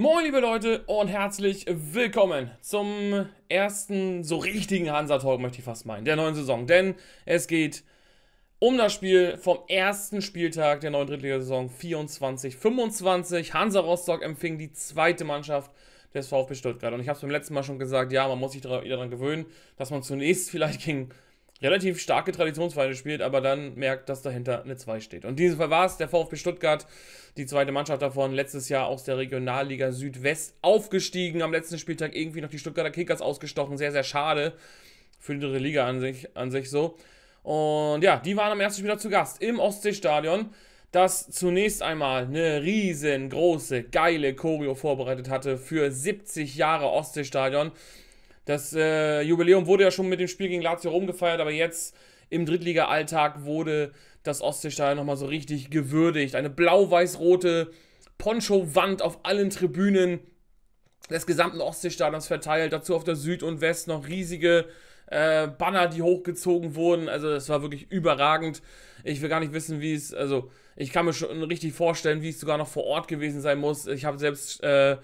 Moin liebe Leute und herzlich willkommen zum ersten so richtigen Hansa-Talk, möchte ich fast meinen, der neuen Saison. Denn es geht um das Spiel vom ersten Spieltag der neuen Drittligasaison 24-25. Hansa Rostock empfing die zweite Mannschaft des VfB Stuttgart. Und ich habe es beim letzten Mal schon gesagt, ja, man muss sich daran gewöhnen, dass man zunächst vielleicht gegen relativ starke Traditionsvereine spielt, aber dann merkt, dass dahinter eine 2 steht. Und in diesem Fall war es der VfB Stuttgart, die zweite Mannschaft davon, letztes Jahr aus der Regionalliga Südwest aufgestiegen, am letzten Spieltag irgendwie noch die Stuttgarter Kickers ausgestochen, sehr, sehr schade für die dritte Liga an sich, an sich so. Und ja, die waren am ersten Spieltag zu Gast im Ostseestadion, das zunächst einmal eine riesengroße, geile Choreo vorbereitet hatte für 70 Jahre Ostseestadion. Das äh, Jubiläum wurde ja schon mit dem Spiel gegen Lazio Rom gefeiert, aber jetzt im Drittliga-Alltag wurde das Ostseestadion nochmal so richtig gewürdigt. Eine blau-weiß-rote Poncho-Wand auf allen Tribünen des gesamten Ostseestadions verteilt. Dazu auf der Süd und West noch riesige äh, Banner, die hochgezogen wurden. Also es war wirklich überragend. Ich will gar nicht wissen, wie es, also ich kann mir schon richtig vorstellen, wie es sogar noch vor Ort gewesen sein muss. Ich habe selbst äh,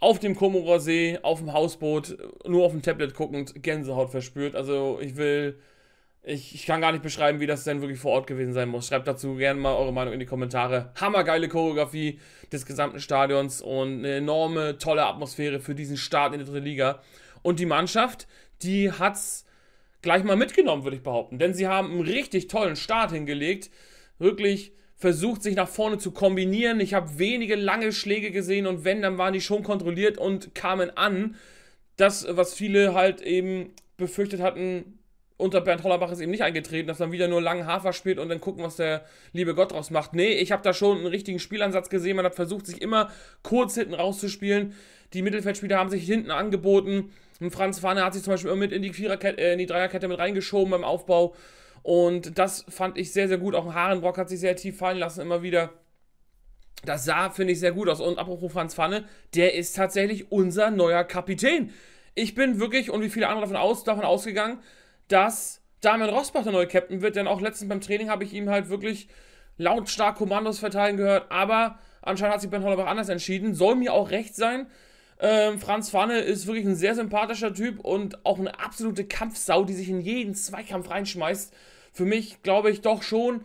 auf dem Komorer See, auf dem Hausboot, nur auf dem Tablet guckend, Gänsehaut verspürt. Also ich will, ich, ich kann gar nicht beschreiben, wie das denn wirklich vor Ort gewesen sein muss. Schreibt dazu gerne mal eure Meinung in die Kommentare. Hammergeile Choreografie des gesamten Stadions und eine enorme, tolle Atmosphäre für diesen Start in die dritte Liga. Und die Mannschaft, die hat's gleich mal mitgenommen, würde ich behaupten. Denn sie haben einen richtig tollen Start hingelegt. Wirklich versucht, sich nach vorne zu kombinieren. Ich habe wenige lange Schläge gesehen und wenn, dann waren die schon kontrolliert und kamen an. Das, was viele halt eben befürchtet hatten, unter Bernd Hollerbach ist eben nicht eingetreten, dass man wieder nur langen Hafer spielt und dann gucken, was der liebe Gott draus macht. Nee, ich habe da schon einen richtigen Spielansatz gesehen. Man hat versucht, sich immer kurz hinten rauszuspielen. Die Mittelfeldspieler haben sich hinten angeboten. Und Franz Fahne hat sich zum Beispiel immer mit in die, äh, in die Dreierkette mit reingeschoben beim Aufbau. Und das fand ich sehr, sehr gut. Auch Harenbrock hat sich sehr tief fallen lassen, immer wieder. Das sah, finde ich, sehr gut aus. Und apropos Franz Pfanne, der ist tatsächlich unser neuer Kapitän. Ich bin wirklich, und wie viele andere davon, aus, davon ausgegangen, dass Damian Rosbach der neue Captain wird, denn auch letztens beim Training habe ich ihm halt wirklich lautstark Kommandos verteilen gehört, aber anscheinend hat sich Ben Hollerbach anders entschieden. Soll mir auch recht sein. Ähm, Franz Pfanne ist wirklich ein sehr sympathischer Typ und auch eine absolute Kampfsau, die sich in jeden Zweikampf reinschmeißt. Für mich glaube ich doch schon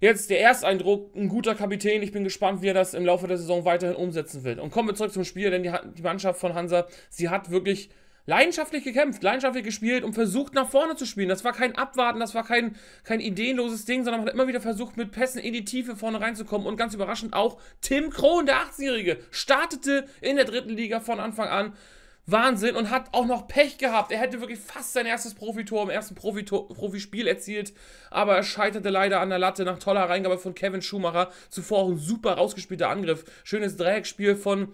jetzt der Ersteindruck, ein guter Kapitän. Ich bin gespannt, wie er das im Laufe der Saison weiterhin umsetzen wird. Und kommen wir zurück zum Spiel, denn die, die Mannschaft von Hansa, sie hat wirklich leidenschaftlich gekämpft, leidenschaftlich gespielt und versucht nach vorne zu spielen. Das war kein Abwarten, das war kein, kein ideenloses Ding, sondern man hat immer wieder versucht, mit Pässen in die Tiefe vorne reinzukommen. Und ganz überraschend auch Tim Krohn, der 18-Jährige, startete in der dritten Liga von Anfang an. Wahnsinn und hat auch noch Pech gehabt. Er hätte wirklich fast sein erstes Profitor im ersten Profispiel erzielt, aber er scheiterte leider an der Latte nach toller Reingabe von Kevin Schumacher. Zuvor auch ein super rausgespielter Angriff. Schönes Dreieckspiel von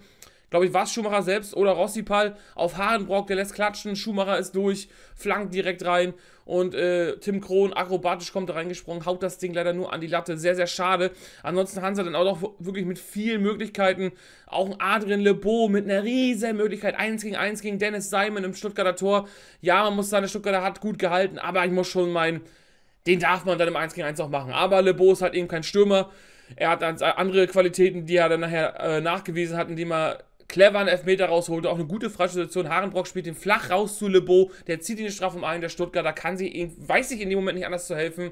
glaube ich, war es Schumacher selbst oder Rossipal auf Harenbrock, der lässt klatschen, Schumacher ist durch, flankt direkt rein und äh, Tim Krohn akrobatisch kommt da reingesprungen, haut das Ding leider nur an die Latte, sehr, sehr schade. Ansonsten Hansa dann auch noch wirklich mit vielen Möglichkeiten, auch ein Adrian Lebeau mit einer riesen Möglichkeit, 1 gegen 1 gegen Dennis Simon im Stuttgarter Tor. Ja, man muss sagen, der Stuttgarter hat gut gehalten, aber ich muss schon meinen, den darf man dann im 1 gegen 1 auch machen. Aber Lebeau ist halt eben kein Stürmer. Er hat andere Qualitäten, die er dann nachher äh, nachgewiesen hat, indem er cleveren Elfmeter rausholte, auch eine gute Freisituation. Harenbrock spielt den flach raus zu Lebo, der zieht ihn den Strafraum ein, der Stuttgarter kann sich, weiß sich in dem Moment nicht anders zu helfen,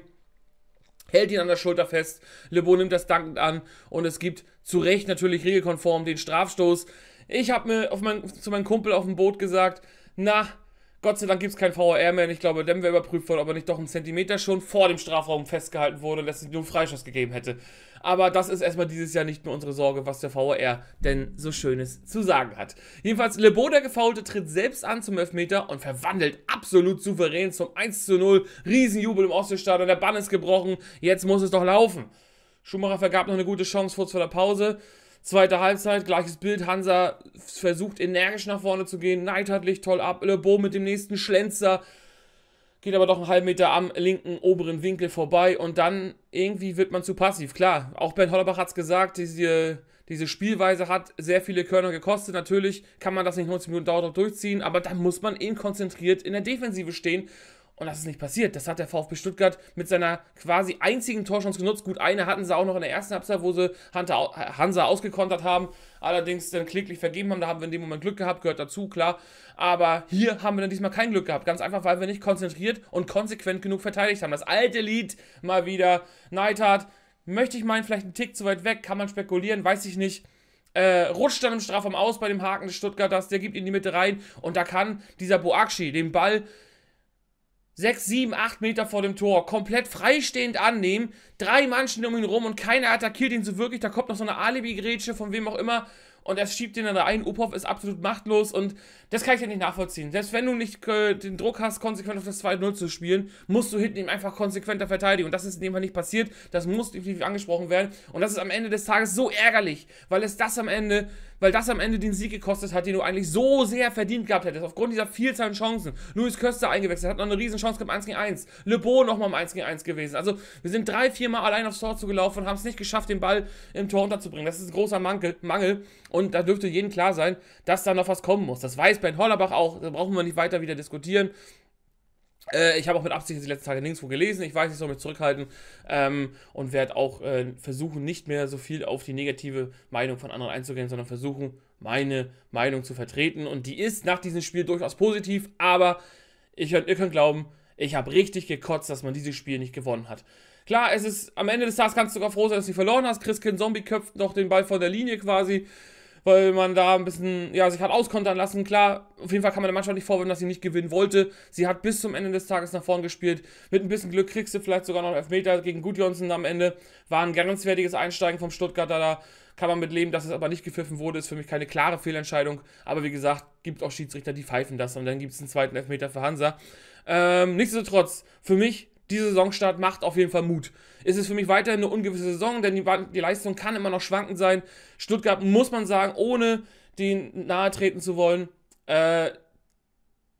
hält ihn an der Schulter fest, Lebo nimmt das dankend an und es gibt zu Recht natürlich regelkonform den Strafstoß. Ich habe mir mein, zu meinem Kumpel auf dem Boot gesagt, na, Gott sei Dank gibt es kein VR mehr. Ich glaube, dann wäre überprüft worden, ob er nicht doch einen Zentimeter schon vor dem Strafraum festgehalten wurde und dass es nur einen Freischuss gegeben hätte. Aber das ist erstmal dieses Jahr nicht mehr unsere Sorge, was der VR denn so Schönes zu sagen hat. Jedenfalls, Lebo, der Gefaulte, tritt selbst an zum Elfmeter und verwandelt absolut souverän zum 1 zu 0. Riesenjubel im Ostseestadion, der Bann ist gebrochen, jetzt muss es doch laufen. Schumacher vergab noch eine gute Chance kurz vor der Pause. Zweite Halbzeit, gleiches Bild. Hansa versucht energisch nach vorne zu gehen. Neidhardt liegt toll ab. Lebo mit dem nächsten Schlenzer geht aber doch einen halben Meter am linken oberen Winkel vorbei und dann irgendwie wird man zu passiv. Klar, auch Ben Hollerbach hat es gesagt, diese, diese Spielweise hat sehr viele Körner gekostet. Natürlich kann man das nicht 90 Minuten Dauerdruck durchziehen, aber dann muss man eben konzentriert in der Defensive stehen. Und das ist nicht passiert. Das hat der VfB Stuttgart mit seiner quasi einzigen Torchance genutzt. Gut, eine hatten sie auch noch in der ersten Halbzeit, wo sie Hunter, Hansa ausgekontert haben. Allerdings dann kläglich vergeben haben. Da haben wir in dem Moment Glück gehabt, gehört dazu, klar. Aber hier haben wir dann diesmal kein Glück gehabt. Ganz einfach, weil wir nicht konzentriert und konsequent genug verteidigt haben. Das alte Lied mal wieder. Neidhardt, möchte ich meinen, vielleicht einen Tick zu weit weg, kann man spekulieren, weiß ich nicht. Äh, rutscht dann im Strafraum aus bei dem Haken des Stuttgarters, der gibt in die Mitte rein und da kann dieser Boakshi den Ball 6, 7, 8 Meter vor dem Tor komplett freistehend annehmen. Drei Manchen um ihn rum und keiner attackiert ihn so wirklich. Da kommt noch so eine Alibi-Grätsche von wem auch immer und er schiebt ihn dann rein. Upov ist absolut machtlos und das kann ich ja nicht nachvollziehen. Selbst wenn du nicht äh, den Druck hast, konsequent auf das 2-0 zu spielen, musst du hinten ihm einfach konsequenter verteidigen. Und das ist in dem Fall nicht passiert. Das muss definitiv angesprochen werden. Und das ist am Ende des Tages so ärgerlich, weil es das am Ende weil das am Ende den Sieg gekostet hat, den du eigentlich so sehr verdient gehabt hättest, aufgrund dieser Vielzahl an Chancen. Luis Köster eingewechselt, hat noch eine riesen Chance gehabt, 1 gegen 1. Le Beau nochmal im 1 gegen 1 gewesen. Also wir sind drei, vier Mal allein aufs Tor zugelaufen und haben es nicht geschafft, den Ball im Tor unterzubringen. Das ist ein großer Mangel, Mangel und da dürfte jedem klar sein, dass da noch was kommen muss. Das weiß Ben Hollerbach auch, da brauchen wir nicht weiter wieder diskutieren. Äh, ich habe auch mit Absicht die letzten Tage nirgendwo gelesen. Ich weiß, ich soll mich zurückhalten ähm, und werde auch äh, versuchen, nicht mehr so viel auf die negative Meinung von anderen einzugehen, sondern versuchen, meine Meinung zu vertreten. Und die ist nach diesem Spiel durchaus positiv, aber ich, ihr könnt glauben, ich habe richtig gekotzt, dass man dieses Spiel nicht gewonnen hat. Klar, es ist am Ende des Tages kannst du sogar froh sein, dass du verloren hast. Chris Zombie köpft noch den Ball von der Linie quasi weil man da ein bisschen, ja, sich hat auskontern lassen. Klar, auf jeden Fall kann man der Mannschaft nicht vorwerfen, dass sie nicht gewinnen wollte. Sie hat bis zum Ende des Tages nach vorn gespielt. Mit ein bisschen Glück kriegst du vielleicht sogar noch Elfmeter gegen Gudjonsson am Ende. War ein grenzwertiges Einsteigen vom Stuttgarter da. Kann man mit leben, dass es aber nicht gepfiffen wurde, ist für mich keine klare Fehlentscheidung. Aber wie gesagt, gibt auch Schiedsrichter, die pfeifen das und dann gibt es einen zweiten Elfmeter für Hansa. Ähm, nichtsdestotrotz, für mich diese Saisonstart macht auf jeden Fall Mut. Es ist für mich weiterhin eine ungewisse Saison, denn die, die, Leistung kann immer noch schwankend sein. Stuttgart muss man sagen, ohne den nahe treten zu wollen, äh,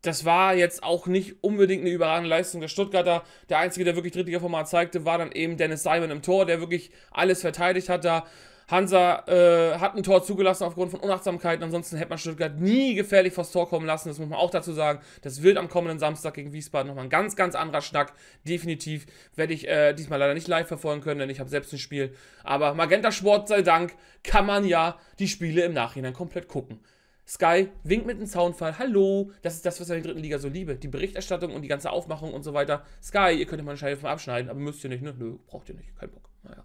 das war jetzt auch nicht unbedingt eine überragende Leistung der Stuttgarter. Der einzige, der wirklich Drittliga-Format zeigte, war dann eben Dennis Simon im Tor, der wirklich alles verteidigt hat da. Hansa äh, hat ein Tor zugelassen aufgrund von Unachtsamkeiten. Ansonsten hätte man Stuttgart nie gefährlich vors Tor kommen lassen. Das muss man auch dazu sagen. Das wird am kommenden Samstag gegen Wiesbaden nochmal ein ganz, ganz anderer Schnack. Definitiv werde ich äh, diesmal leider nicht live verfolgen können, denn ich habe selbst ein Spiel. Aber Magenta Sport sei Dank kann man ja die Spiele im Nachhinein komplett gucken. Sky winkt mit einem Soundfall. Hallo, das ist das, was ich in der dritten Liga so liebe. Die Berichterstattung und die ganze Aufmachung und so weiter. Sky, ihr könnt mal eine Scheibe vom abschneiden, aber müsst ihr nicht, ne? Nö, braucht ihr nicht. Kein Bock. Naja.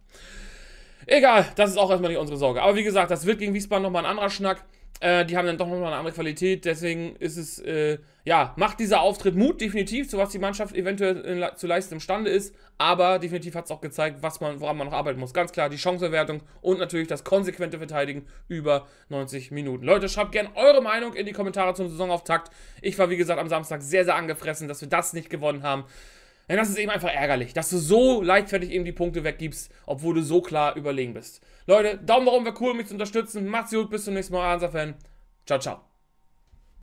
Egal, das ist auch erstmal nicht unsere Sorge. Aber wie gesagt, das wird gegen Wiesbaden nochmal ein anderer Schnack. Äh, die haben dann doch nochmal eine andere Qualität. Deswegen ist es, äh, ja, macht dieser Auftritt Mut, definitiv, zu was die Mannschaft eventuell zu leisten imstande ist. Aber definitiv hat es auch gezeigt, was man, woran man noch arbeiten muss. Ganz klar, die Chanceverwertung und natürlich das konsequente Verteidigen über 90 Minuten. Leute, schreibt gerne eure Meinung in die Kommentare zum Saisonauftakt. Ich war, wie gesagt, am Samstag sehr, sehr angefressen, dass wir das nicht gewonnen haben. Denn das ist eben einfach ärgerlich, dass du so leichtfertig eben die Punkte weggibst, obwohl du so klar überlegen bist. Leute, Daumen nach oben wäre cool, mich zu unterstützen. Macht's gut, bis zum nächsten Mal, Hansa-Fan. Ciao, ciao.